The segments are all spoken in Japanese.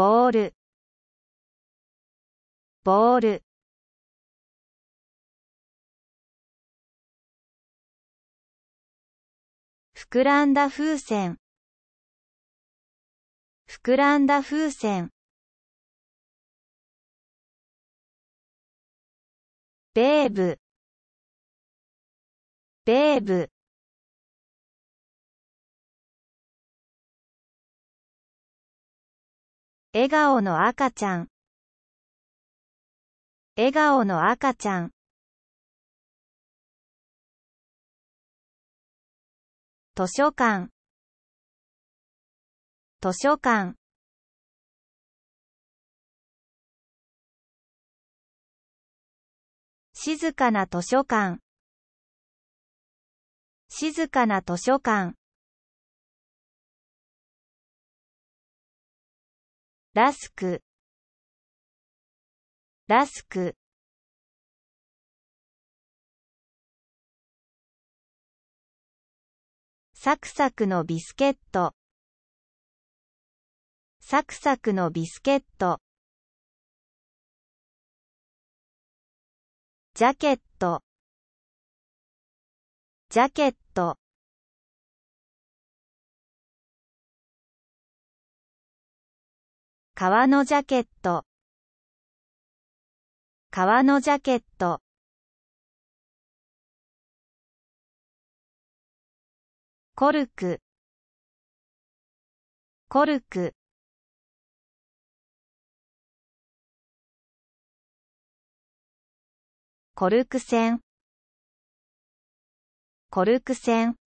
ボール。ボール。膨らんだ風船。膨らんだ風船。ベーブ。ベーブ。笑顔の赤ちゃん。笑顔の赤ちゃん。図書館。図書館。静かな図書館。静かな図書館。ラスク。ラスク。サクサクのビスケット。サクサクのビスケット。ジャケット。ジャケット。革のジャケット。革のジャケット。コルク。コルク。コルク線。コルク線。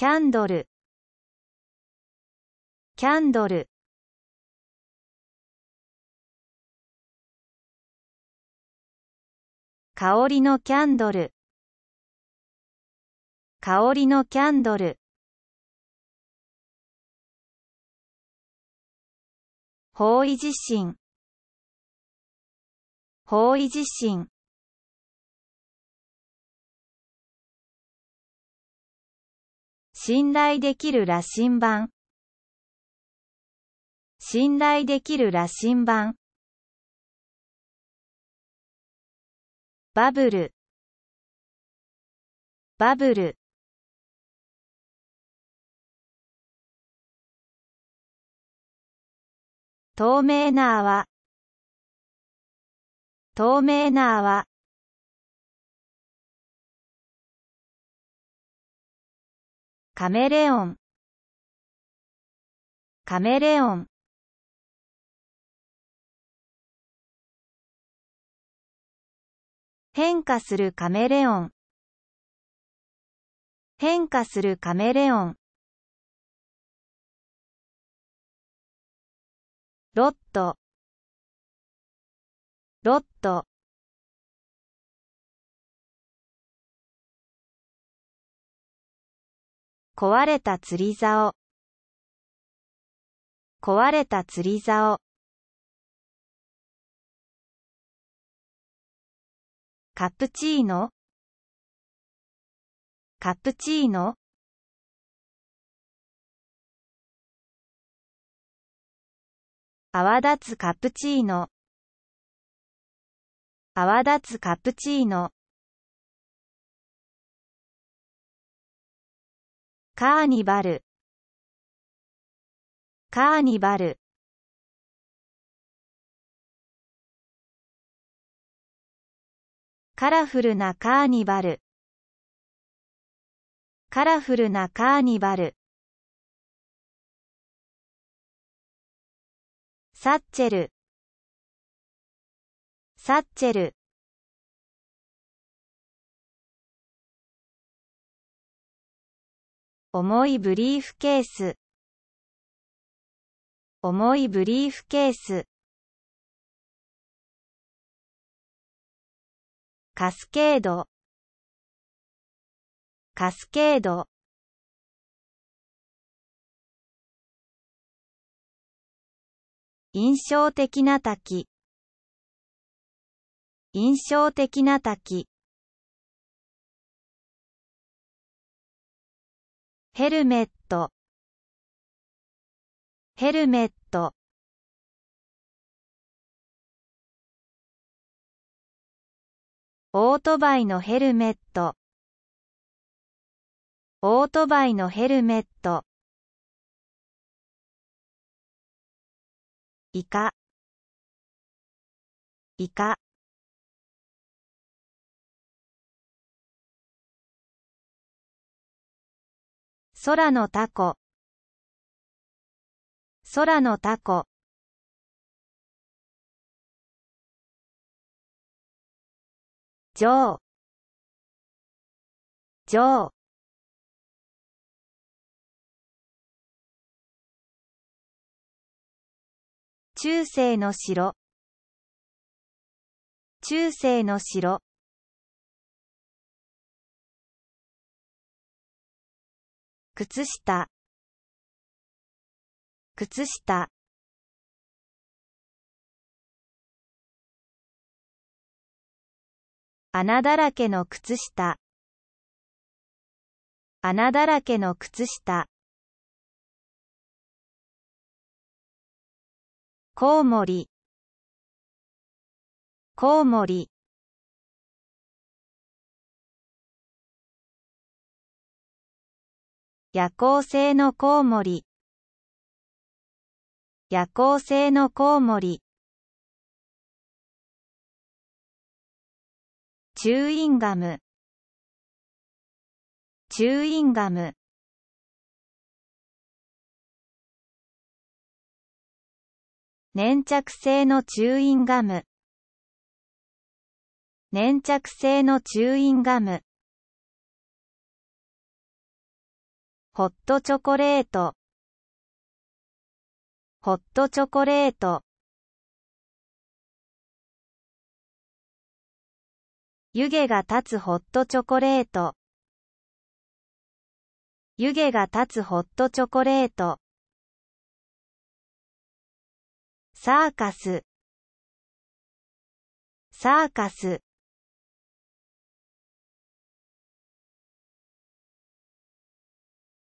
キャンドル。キャンドル。香りのキャンドル。香りのキャンドル。方位地震方位地震信頼できる羅針盤。信頼できる羅針盤。バブル。バブル。透明な泡。透明な泡。カメレオン。カメレオン。変化するカメレオン。変化するカメレオン。ロット。ロット。壊れた釣り竿。壊れた釣り竿。カプチーノ？カプチーノ？泡立つカプチーノ。泡立つカプチーノ。カーニバル。カーニバル。カラフルなカーニバル。カラフルなカーニバル。サッチェル。サッチェル。重いブリーフケース。重いブリーフケース。カスケード。カスケード。印象的な滝。印象的な滝。ヘルメット。ヘルメット。オートバイのヘルメット。オートバイのヘルメット。イカ。イカ。空のタコ。空のタコ。ジョージョー中世の城。中世の城。靴下。靴下。穴だらけの靴下。穴だらけの靴下。コウモリ。コウモリ。夜行性のコウモリ。夜行性のコウモリ。チューインガム。チューインガム。粘着性のチューインガム。粘着性のチューインガム。ホットチョコレート。ホットチョコレート。湯気が立つホットチョコレート。湯気が立つホットチョコレート。サーカス。サーカス。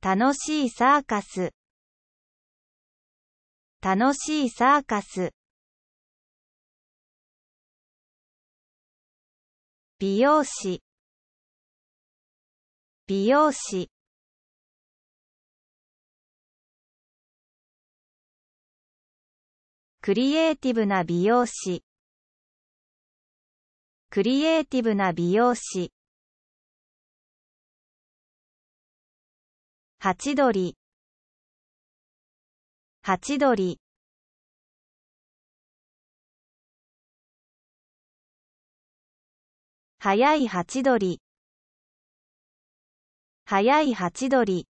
楽しいサーカス。楽しいサーカス。美容師。美容師。クリエイティブな美容師。クリエイティブな美容師。ハチドリハチドリ早いハチドリ早いハチドリ